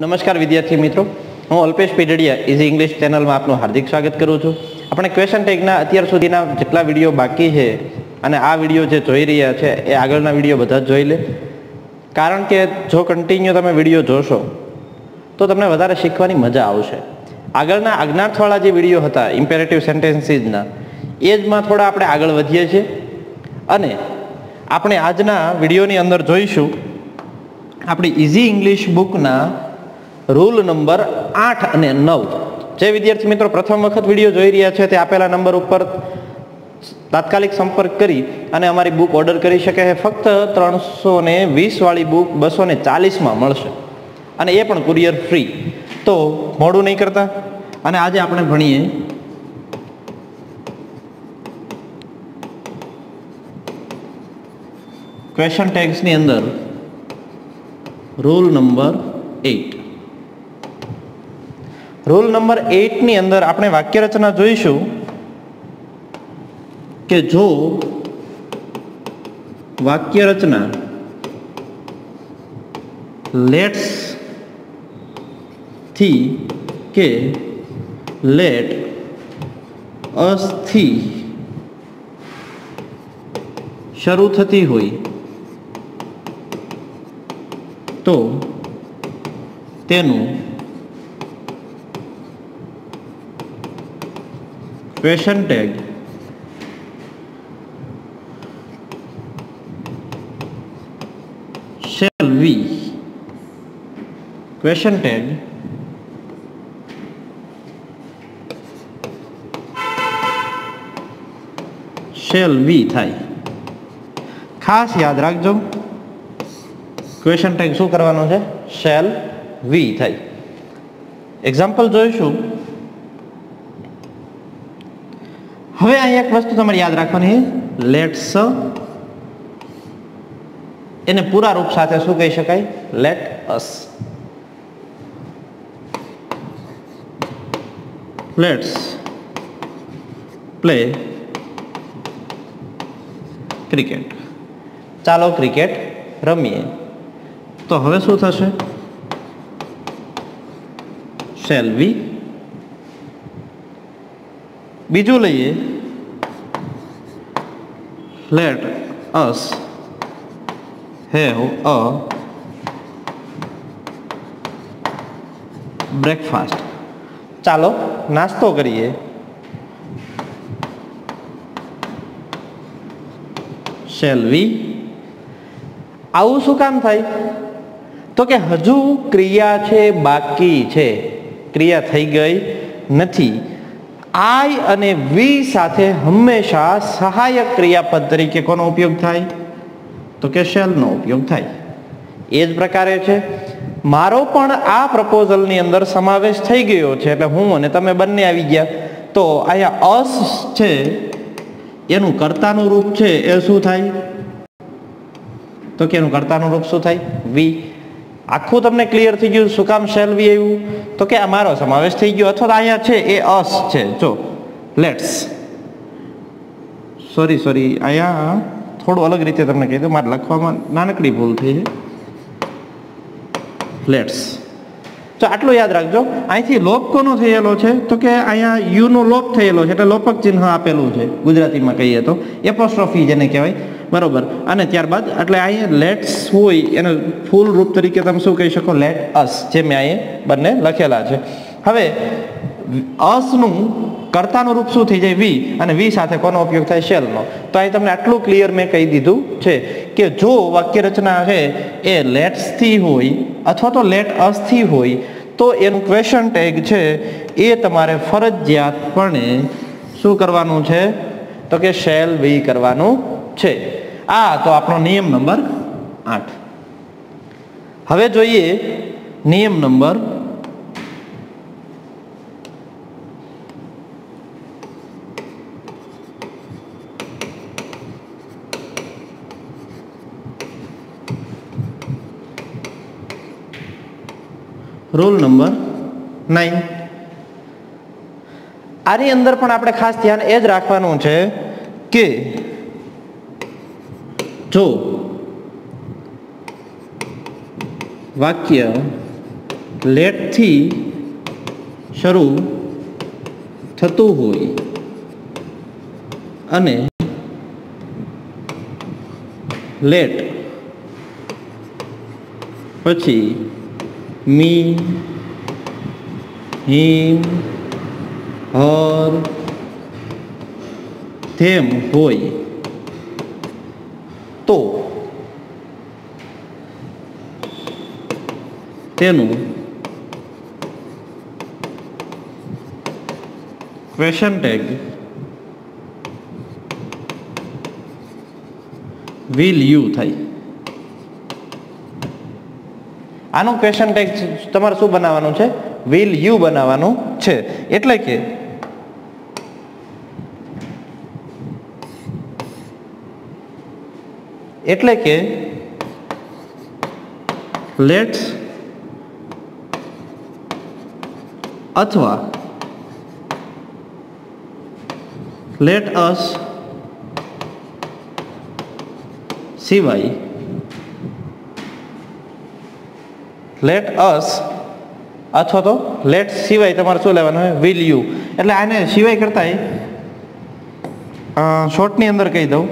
નમસ્કાર વિદ્યાર્થી મિત્રો. હું અલ્પેશ પીડડિયા ઇઝી ઇંગ્લિશ ચેનલમાં આપનું હાર્દિક સ્વાગત કરું છું. આપણે ક્વેશ્ચન ટેગના અત્યાર સુધીના જેટલા વીડિયો બાકી છે અને આ વીડિયો જે જોઈ રહ્યા છે, એ આગળના વીડિયો બધા જ જોઈ લે. કારણ કે જો કન્ટિન્યુ તમે વીડિયો જોશો, તો તમને વધારે શીખવાની મજા આવશે. આગળના અજ્ઞાર્થવાળા જે વીડિયો હતા ઇમ્પેરેટિવ સેન્ટેન્સીસના એ જમાં થોડા આપણે આગળ વધીએ છીએ. અને આપણે આજના વિડીયોની અંદર જોઈશું, આપણી ઇઝી ઇંગ્લિશ બુકના રૂલ નંબર આઠ અને નવ. જે વિદ્યાર્થી મિત્રો પ્રથમ વખત વીડિયો જોઈ રહ્યા છે, તે આપેલા નંબર ઉપર તાત્કાલિક સંપર્ક કરી અને અમારી બુક ઓર્ડર કરી શકે છે. ફક્ત ત્રણસો ને વીસ વાળી બુક બસો ને ચાલીસમાં મળશે. અને એ પણ કુરિયર ફ્રી તો મોડું નહીં કરતા. અને આજે આપણે ભણીએ. ક્વેશ્ચન ટેક્સની અંદર rule number eight rule number એઇટની અંદર આપણે વાક્ય રચના જોઈશું કે જો વાક્ય રચના લેટ્સથી કે લેટ અસ શરૂ થતી હોય તો તેનું question tag shall we question tag shall we થાય? ખાસ યાદ રાખજો. ક્વેશ્ચન ટેગ શું કરવાનું છે? શેલ વી થાય. એક્ઝામ્પલ જોઈશું. હવે અહીં એક વસ્તુ તમારે યાદ રાખવાની લેટ્સ એને પૂરા રૂપ સાથે શું કહી શકાય? Let us let's play cricket ચાલો ક્રિકેટ રમીએ. તો હવે શું થશે? શેલ વી બીજું લઈએ. Let us have a breakfast ચાલો, નાસ્તો કરીએ. શેલવી આવું શું કામ થાય? તો કે હજુ ક્રિયા છે બાકી છે. ક્રિયા થઈ ગઈ નથી. આઈ અને વી સાથે હંમેશા સહાયક ક્રિયાપદ તરીકે કોનો ઉપયોગ થાય? તો કે શેલનો ઉપયોગ થાય. એ જ પ્રકારે છે. મારો પણ આ પ્રપોઝલની અંદર સમાવેશ થઈ ગયો છે, એટલે હું અને તમે બંને આવી ગયા. તો અહીંયા અસ છે, એનું કર્તાનું રૂપ છે, એ શું થાય? તો કે એનું કર્તાનું રૂપ શું થાય? વી. આખું તમને ક્લિયર થઈ ગયું, શું કામ શેલ વી આવ્યું? તો કે આ મારો સમાવેશ થઈ ગયો, અથવા અહીંયા છે, એ અસ છે. જો લેટ્સ સોરી સોરી અહીંયા થોડું અલગ રીતે તમને કહી દઉં, મારે લખવામાં નાનકડી ભૂલ થઈ છે. લેટ્સ તો આટલું યાદ રાખજો. અહીંથી લોપ કોનો થયેલો છે? તો કે અહીંયા યુનો લોપ થયેલો છે, એટલે લોપક ચિહ્ન આપેલું છે, ગુજરાતીમાં કહીએ તો. એપોસ્ટ્રોફી જેને કહેવાય. બરોબર. અને ત્યારબાદ, એટલે અહીંયા લેટ્સ હોય, એને ફૂલ રૂપ તરીકે તમે શું કહી શકો? લેટ અસ જે મેં અહીંયા બંને લખેલા છે. હવે અસનું કર્તાનું રૂપ શું થઈ જાય? વી. અને વી સાથે કોનો ઉપયોગ થાય? શેલનો. તો અહીં તમને આટલું ક્લિયર મેં કહી દીધું છે કે જો વાક્ય રચના છે એ લેટ્સથી હોય અથવા તો લેટ અસથી હોય, તો એનું ક્વેશ્ચન ટેગ છે એ તમારે ફરજિયાતપણે શું કરવાનું છે? તો કે શેલ વી કરવાનું છે. આ તો આપણો નિયમ નંબર આઠ. હવે જોઈએ નિયમ નંબર રૂલ નંબર નાઇન આની અંદર પણ આપણે ખાસ ધ્યાન એ જ રાખવાનું છે કે જો વાક્ય લેટથી શરૂ થતું હોય અને લેટ પછી મી હિમ હર ધેમ હોય તો તેનું ક્વેશ્ચન ટેગ વિલ યુ થાય આનું ક્વેશ્ચન ટેગ તમારે શું બનાવવાનું છે? વિલ યુ બનાવવાનું છે. એટલે કે એટલે કે લેટ્સ અથવા લેટ અસ સિવાય લેટ અસ અથવા તો લેટ સિવાય તમારે શું લેવાનું હોય? વિલ યુ એટલે આને સિવાય કરતા શોર્ટની અંદર કહી દઉં.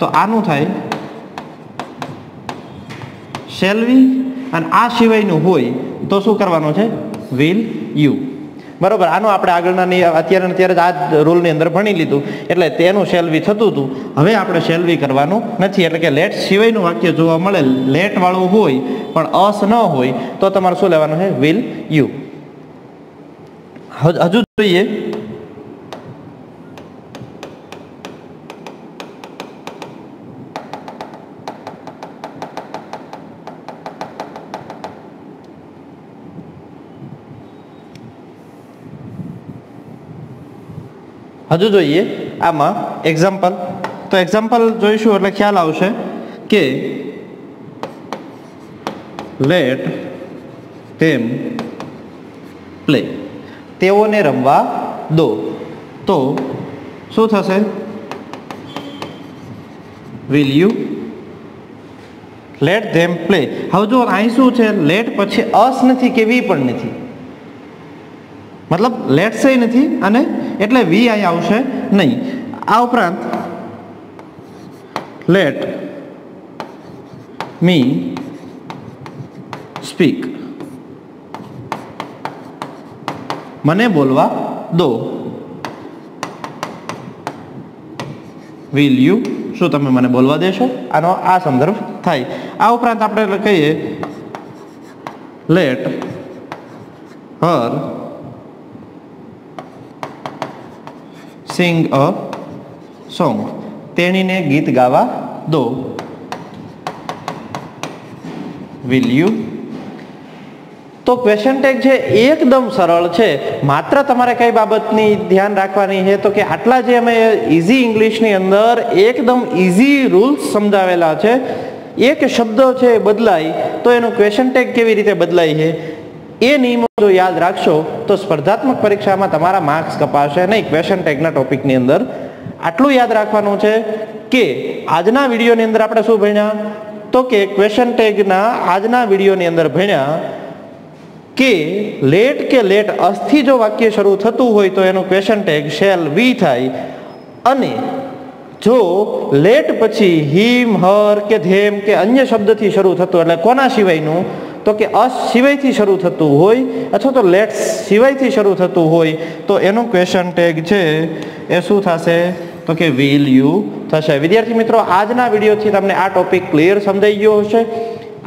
તો આનું થાય શેલવી અને આ સિવાયનું હોય તો શું કરવાનું છે? વિલ યુ બરોબર, આનું આપણે આગળના અત્યારે અત્યારે આ રૂલની અંદર ભણી લીધું. એટલે તેનું શેલવી થતું હતું. હવે આપણે સેલવી કરવાનું નથી. એટલે કે લેટ સિવાયનું વાક્ય જોવા મળે લેટવાળું હોય, પણ અસ ન હોય, તો તમારે શું લેવાનું છે? વિલ યુ હજુ જોઈએ. હજુ જોઈએ. આમાં એક્ઝામ્પલ તો એક્ઝામ્પલ જોઈશું એટલે ખ્યાલ આવશે કે લેટ હેમ પ્લે તેઓને રમવા દો. તો શું થશે? Will you let them play હવે જો અહીં શું છે? લેટ પછી અસ નથી કે વી પણ નથી. મતલબ લેટ સે નથી અને એટલે વી આઈ આવશે નહીં. આ ઉપરાંત લેટ મી સ્પીક મને બોલવા દો. વિલ યુ શું તમે મને બોલવા દેશો? આનો આ સંદર્ભ થાય. આ ઉપરાંત આપણે કહીએ late Har Singh a song તેણીને ગીત ગાવા દો. વિલ યુ તો ક્વેશ્ચન ટેગ છે, એકદમ સરળ છે. માત્ર તમારે કઈ બાબતની ધ્યાન રાખવાની છે તો કે આટલા જે અમે ઇઝી ઇંગ્લિશની અંદર એકદમ ઇઝી રૂલ્સ સમજાવેલા છે. એક શબ્દ છે, બદલાય. તો એનું ક્વેશ્ચન ટેગ કેવી રીતે બદલાય છે? એ નિયમો જો યાદ રાખશો, તો સ્પર્ધાત્મક પરીક્ષામાં તમારા માર્ક્સ કપાશે નહીં ક્વેશ્ચન ટેગના ટોપિકની અંદર. આટલું યાદ રાખવાનું છે કે આજના વિડીયોની અંદર આપણે શું ભણ્યા? તો કે ક્વેશ્ચન ટેગના આજના વિડીયોની અંદર ભણ્યા કે લેટ કે લેટ અસ્થિ જો વાક્ય શરૂ થતું હોય તો એનું ક્વેશ્ચન ટેગ શેલ વી થાય. અને જો લેટ પછી હિમ, હર કે ધેમ કે અન્ય શબ્દથી શરૂ થતું, એટલે કોના સિવાયનું? તો કે અસ સિવાયથી શરૂ થતું હોય અથવા તો લેટ સિવાયથી શરૂ થતું હોય, તો એનું ક્વેશ્ચન ટેગ છે, એ શું થશે? તો કે વિલ યુ થશે. વિદ્યાર્થી મિત્રો, આજના વિડીયોથી તમને આ ટોપિક ક્લિયર સમજાઈ ગયો હશે.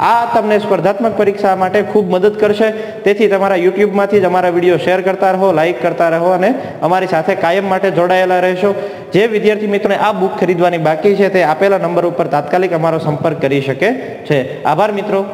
આ તમને સ્પર્ધાત્મક પરીક્ષા માટે ખૂબ મદદ કરશે. તેથી તમારા યુટ્યુબમાંથી જ અમારા વીડિયો શેર કરતા રહો લાઇક કરતા રહો અને અમારી સાથે કાયમ માટે જોડાયેલા રહેશો. જે વિદ્યાર્થી મિત્રોને આ બુક ખરીદવાની બાકી છે, તે આપેલા નંબર ઉપર તાત્કાલિક અમારો સંપર્ક કરી શકે છે. આભાર મિત્રો.